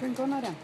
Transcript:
Prin Conarea.